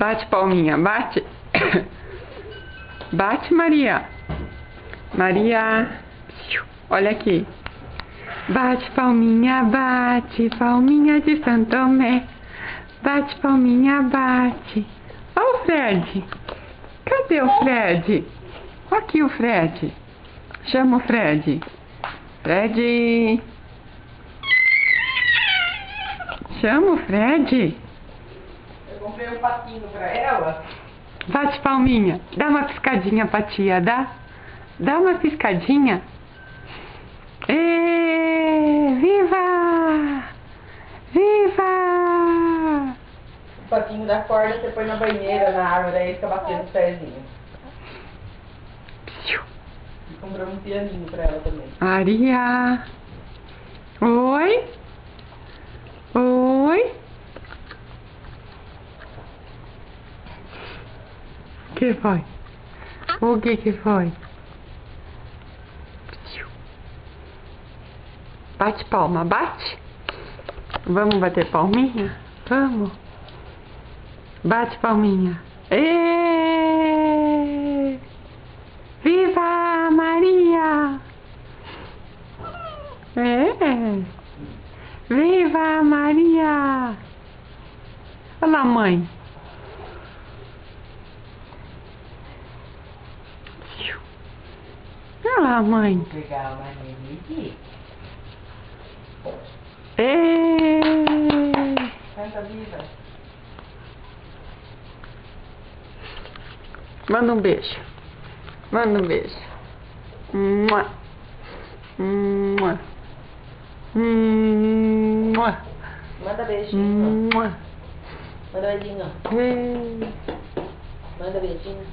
Bate palminha, bate. Bate, Maria. Maria. Olha aqui. Bate palminha, bate, palminha de Santo Tomé. Bate palminha, bate. Olha o Fred. Cadê o Fred? Aqui o Fred. Chama o Fred. Fred. Chama o Fred. Comprei um patinho pra ela. Bate palminha. Dá uma piscadinha pra tia, dá? Dá uma piscadinha. Ê, viva! Viva! O patinho da corda você põe na banheira, na árvore, aí fica batendo os pezinhos. E comprei um pianinho pra ela também. Maria. Oi? Que foi? O que que foi? Bate palma, bate. Vamos bater palminha? Vamos. Bate palminha. Ê! Viva Maria! É. Viva Maria! Olha lá, mãe. Olha lá, mãe. Pegar uma neném Ê! Canta viva. Manda um beijo. Manda um beijo. Mua. Mua. Mua. Manda beijinho. Mua. Manda beijinho. Manda beijinho.